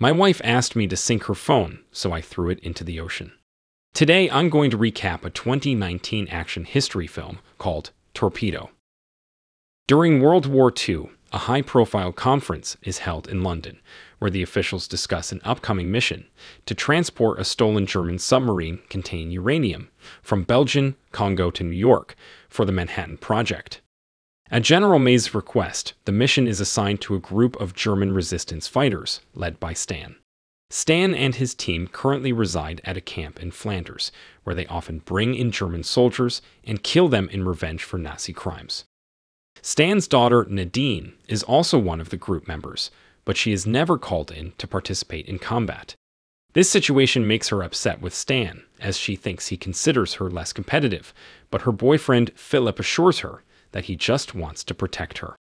My wife asked me to sync her phone, so I threw it into the ocean. Today, I'm going to recap a 2019 action history film called Torpedo. During World War II, a high profile conference is held in London, where the officials discuss an upcoming mission to transport a stolen German submarine containing uranium from Belgian Congo to New York for the Manhattan Project. At General Maes's request, the mission is assigned to a group of German resistance fighters led by Stan. Stan and his team currently reside at a camp in Flanders, where they often bring in German soldiers and kill them in revenge for Nazi crimes. Stan's daughter, Nadine, is also one of the group members, but she is never called in to participate in combat. This situation makes her upset with Stan, as she thinks he considers her less competitive, but her boyfriend, Filip, assures her that he just wants to protect her.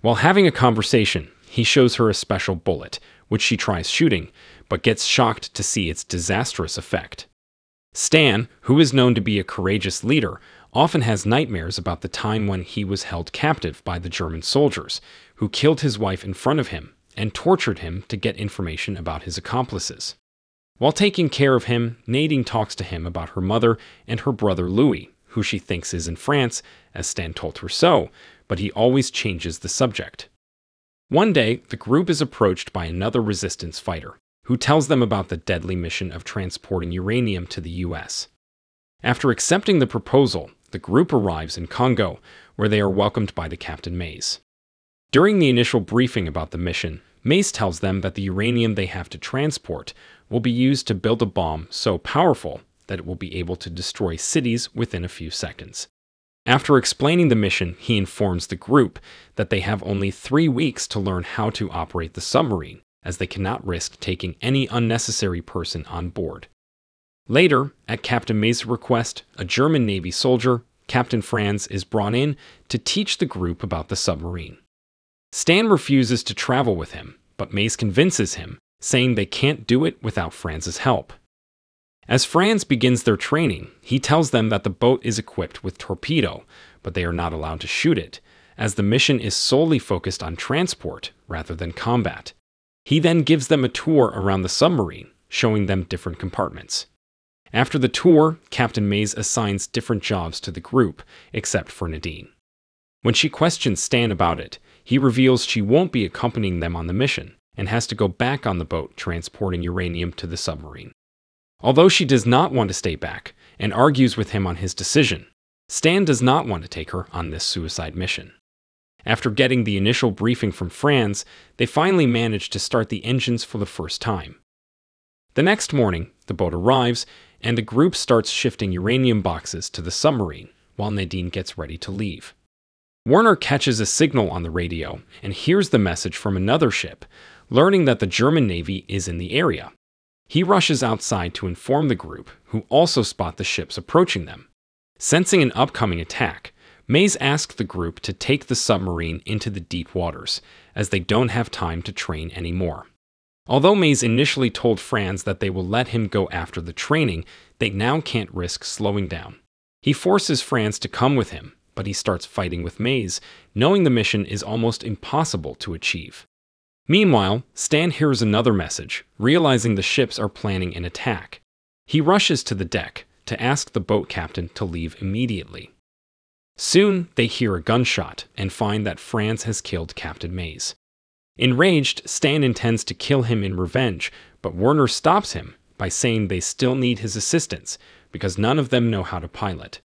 While having a conversation, he shows her a special bullet, which she tries shooting, but gets shocked to see its disastrous effect. Stan, who is known to be a courageous leader, often has nightmares about the time when he was held captive by the German soldiers, who killed his wife in front of him and tortured him to get information about his accomplices. While taking care of him, Nadine talks to him about her mother and her brother Louis, who she thinks is in France, as Stan told her so, but he always changes the subject. One day, the group is approached by another resistance fighter, who tells them about the deadly mission of transporting uranium to the US. After accepting the proposal, the group arrives in Congo, where they are welcomed by the Captain Maes. During the initial briefing about the mission, Maes tells them that the uranium they have to transport will be used to build a bomb so powerful that it will be able to destroy cities within a few seconds. After explaining the mission, he informs the group that they have only three weeks to learn how to operate the submarine, as they cannot risk taking any unnecessary person on board. Later, at Captain Maes's request, a German Navy soldier, Captain Franz, is brought in to teach the group about the submarine. Stan refuses to travel with him, but Maes convinces him, saying they can't do it without Franz's help. As Franz begins their training, he tells them that the boat is equipped with torpedo, but they are not allowed to shoot it, as the mission is solely focused on transport rather than combat. He then gives them a tour around the submarine, showing them different compartments. After the tour, Captain Maes assigns different jobs to the group, except for Nadine. When she questions Stan about it, he reveals she won't be accompanying them on the mission and has to go back on the boat transporting uranium to the submarine. Although she does not want to stay back and argues with him on his decision, Stan does not want to take her on this suicide mission. After getting the initial briefing from Franz, they finally manage to start the engines for the first time. The next morning, the boat arrives, and the group starts shifting uranium boxes to the submarine while Nadine gets ready to leave. Werner catches a signal on the radio and hears the message from another ship, learning that the German Navy is in the area. He rushes outside to inform the group, who also spot the ships approaching them. Sensing an upcoming attack, Maes asks the group to take the submarine into the deep waters, as they don't have time to train anymore. Although Maes initially told Franz that they will let him go after the training, they now can't risk slowing down. He forces Franz to come with him, but he starts fighting with Maes, knowing the mission is almost impossible to achieve. Meanwhile, Stan hears another message, realizing the ships are planning an attack. He rushes to the deck to ask the boat captain to leave immediately. Soon, they hear a gunshot and find that Franz has killed Captain Maes. Enraged, Stan intends to kill him in revenge, but Werner stops him by saying they still need his assistance because none of them know how to pilot.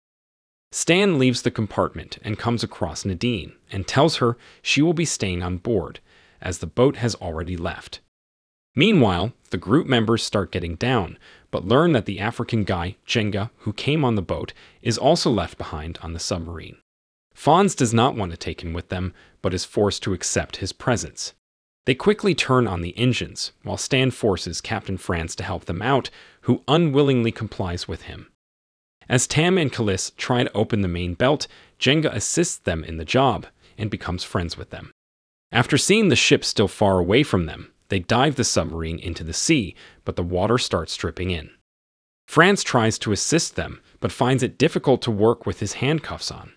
Stan leaves the compartment and comes across Nadine and tells her she will be staying on board as the boat has already left. Meanwhile, the group members start getting down, but learn that the African guy, Jenga, who came on the boat, is also left behind on the submarine. Franz does not want to take him with them, but is forced to accept his presence. They quickly turn on the engines, while Stan forces Captain Franz to help them out, who unwillingly complies with him. As Tamme and Klisse try to open the main belt, Jenga assists them in the job and becomes friends with them. After seeing the ship still far away from them, they dive the submarine into the sea, but the water starts dripping in. Franz tries to assist them, but finds it difficult to work with his handcuffs on.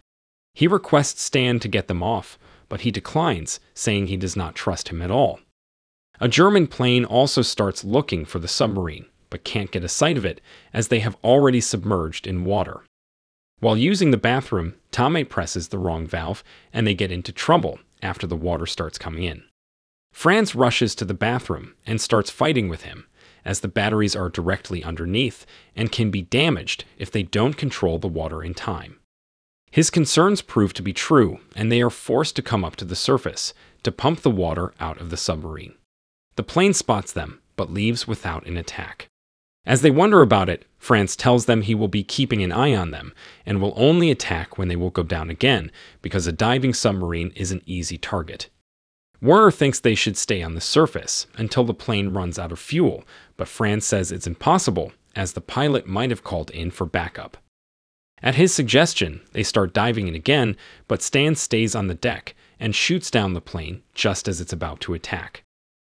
He requests Stan to get them off, but he declines, saying he does not trust him at all. A German plane also starts looking for the submarine, but can't get a sight of it as they have already submerged in water. While using the bathroom, Tommy presses the wrong valve and they get into trouble after the water starts coming in. Franz rushes to the bathroom and starts fighting with him, as the batteries are directly underneath and can be damaged if they don't control the water in time. His concerns prove to be true, and they are forced to come up to the surface to pump the water out of the submarine. The plane spots them, but leaves without an attack. As they wonder about it, Franz tells them he will be keeping an eye on them and will only attack when they will go down again because a diving submarine is an easy target. Werner thinks they should stay on the surface until the plane runs out of fuel, but Franz says it's impossible as the pilot might have called in for backup. At his suggestion, they start diving in again, but Stan stays on the deck and shoots down the plane just as it's about to attack.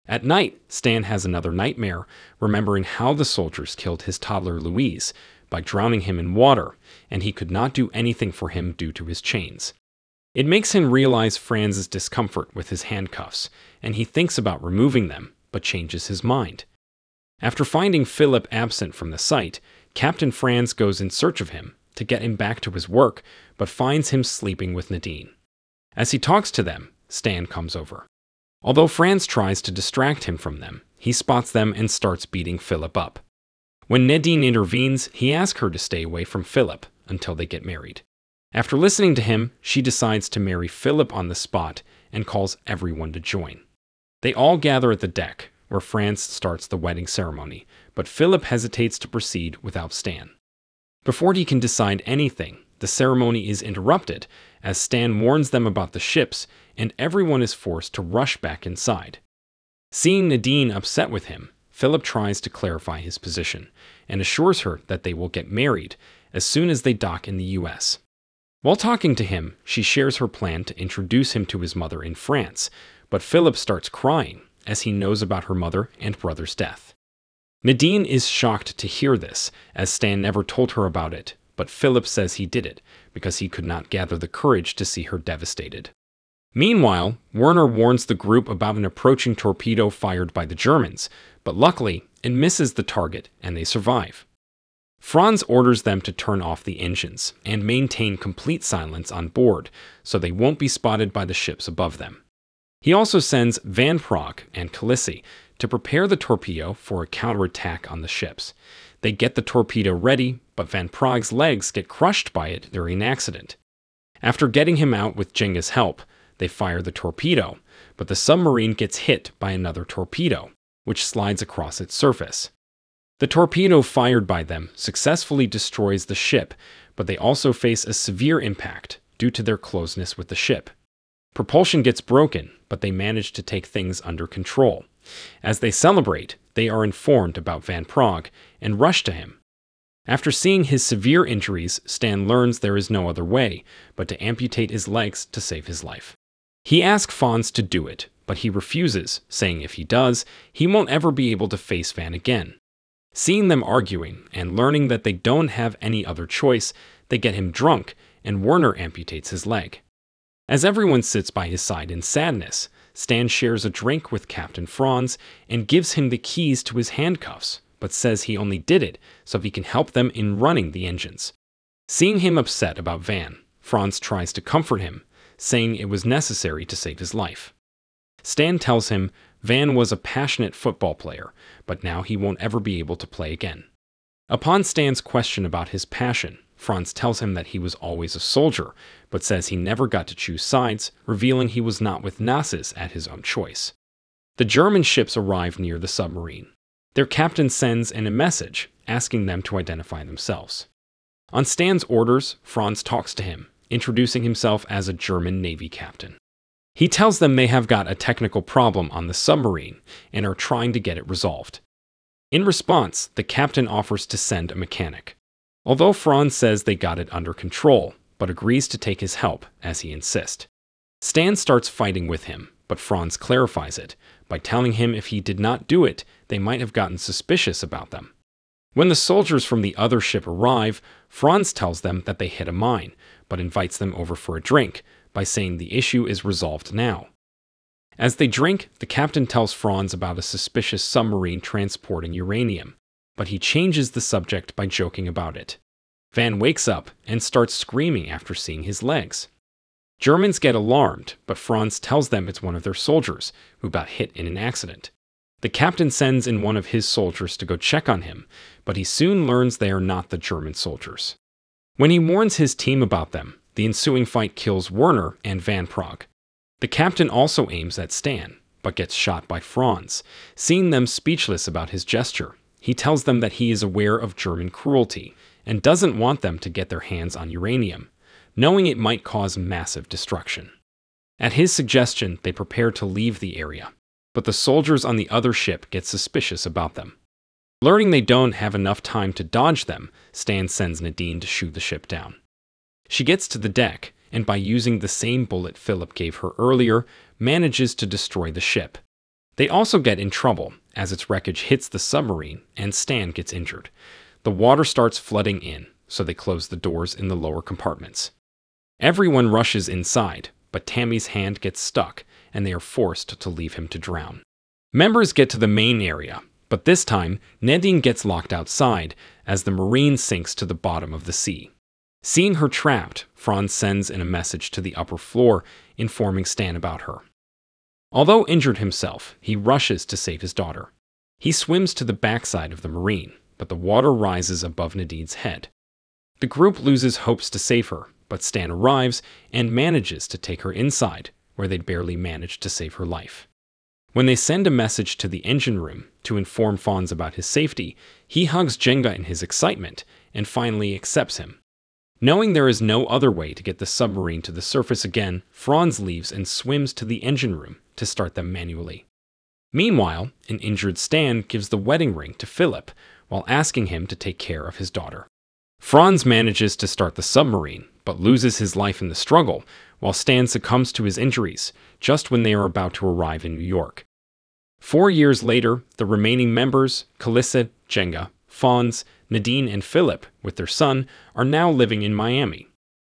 At night, Stan has another nightmare, remembering how the soldiers killed his toddler Louise by drowning him in water, and he could not do anything for him due to his chains. It makes him realize Franz's discomfort with his handcuffs, and he thinks about removing them, but changes his mind. After finding Filip absent from the site, Captain Franz goes in search of him to get him back to his work, but finds him sleeping with Nadine. As he talks to them, Stan comes over. Although Franz tries to distract him from them, he spots them and starts beating Filip up. When Nadine intervenes, he asks her to stay away from Filip until they get married. After listening to him, she decides to marry Filip on the spot and calls everyone to join. They all gather at the deck, where Franz starts the wedding ceremony, but Filip hesitates to proceed without Stan. Before he can decide anything, the ceremony is interrupted as Stan warns them about the ships and everyone is forced to rush back inside. Seeing Nadine upset with him, Filip tries to clarify his position and assures her that they will get married as soon as they dock in the US. While talking to him, she shares her plan to introduce him to his mother in France, but Filip starts crying as he knows about her mother and brother's death. Nadine is shocked to hear this, as Stan never told her about it, but Philip says he did it because he could not gather the courage to see her devastated. Meanwhile, Werner warns the group about an approaching torpedo fired by the Germans, but luckily, it misses the target and they survive. Franz orders them to turn off the engines and maintain complete silence on board so they won't be spotted by the ships above them. He also sends Van Praag and Klisse to prepare the torpedo for a counterattack on the ships. They get the torpedo ready, but Van Praag's legs get crushed by it during an accident. After getting him out with Jenga's help, they fire the torpedo, but the submarine gets hit by another torpedo, which slides across its surface. The torpedo fired by them successfully destroys the ship, but they also face a severe impact due to their closeness with the ship. Propulsion gets broken, but they manage to take things under control. As they celebrate, they are informed about Van Praag and rush to him. After seeing his severe injuries, Stan learns there is no other way but to amputate his legs to save his life. He asks Franz to do it, but he refuses, saying if he does, he won't ever be able to face Van again. Seeing them arguing and learning that they don't have any other choice, they get him drunk and Werner amputates his leg. As everyone sits by his side in sadness, Stan shares a drink with Captain Franz and gives him the keys to his handcuffs, but says he only did it so he can help them in running the engines. Seeing him upset about Van, Franz tries to comfort him, saying it was necessary to save his life. Stan tells him Van was a passionate football player, but now he won't ever be able to play again. Upon Stan's question about his passion, Franz tells him that he was always a soldier, but says he never got to choose sides, revealing he was not with Nazis at his own choice. The German ships arrive near the submarine. Their captain sends in a message asking them to identify themselves. On Stan's orders, Franz talks to him, introducing himself as a German Navy captain. He tells them they have got a technical problem on the submarine and are trying to get it resolved. In response, the captain offers to send a mechanic. Although Franz says they got it under control, but agrees to take his help as he insists. Stan starts fighting with him, but Franz clarifies it by telling him if he did not do it, they might have gotten suspicious about them. When the soldiers from the other ship arrive, Franz tells them that they hit a mine, but invites them over for a drink by saying the issue is resolved now. As they drink, the captain tells Franz about a suspicious submarine transporting uranium, but he changes the subject by joking about it. Van wakes up and starts screaming after seeing his legs. Germans get alarmed, but Franz tells them it's one of their soldiers who got hit in an accident. The captain sends in one of his soldiers to go check on him, but he soon learns they are not the German soldiers. When he warns his team about them, the ensuing fight kills Werner and Van Praag. The captain also aims at Stan, but gets shot by Franz. Seeing them speechless about his gesture, he tells them that he is aware of German cruelty and doesn't want them to get their hands on uranium, knowing it might cause massive destruction. At his suggestion, they prepare to leave the area but the soldiers on the other ship get suspicious about them. Learning they don't have enough time to dodge them, Stan sends Nadine to shoot the ship down. She gets to the deck, and by using the same bullet Filip gave her earlier, manages to destroy the ship. They also get in trouble as its wreckage hits the submarine and Stan gets injured. The water starts flooding in, so they close the doors in the lower compartments. Everyone rushes inside, but Tamme's hand gets stuck and they are forced to leave him to drown. Members get to the main area, but this time, Nadine gets locked outside as the Marine sinks to the bottom of the sea. Seeing her trapped, Franz sends in a message to the upper floor informing Stan about her. Although injured himself, he rushes to save his daughter. He swims to the backside of the Marine, but the water rises above Nadine's head. The group loses hopes to save her, but Stan arrives and manages to take her inside, where they'd barely managed to save her life. When they send a message to the engine room to inform Franz about his safety, he hugs Jenga in his excitement and finally accepts him. Knowing there is no other way to get the submarine to the surface again, Franz leaves and swims to the engine room to start them manually. Meanwhile, an injured Stan gives the wedding ring to Filip while asking him to take care of his daughter. Franz manages to start the submarine, but loses his life in the struggle, while Stan succumbs to his injuries just when they are about to arrive in New York. Four years later, the remaining members, Klisse, Jenga, Franz, Nadine, and Filip, with their son, are now living in Miami.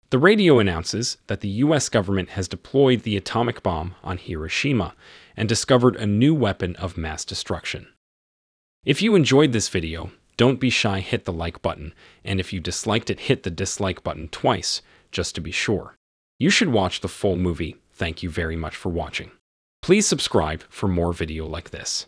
The radio announces that the US government has deployed the atomic bomb on Hiroshima and discovered a new weapon of mass destruction. If you enjoyed this video, don't be shy, hit the like button, and if you disliked it, hit the dislike button twice, just to be sure. You should watch the full movie. Thank you very much for watching. Please subscribe for more video like this.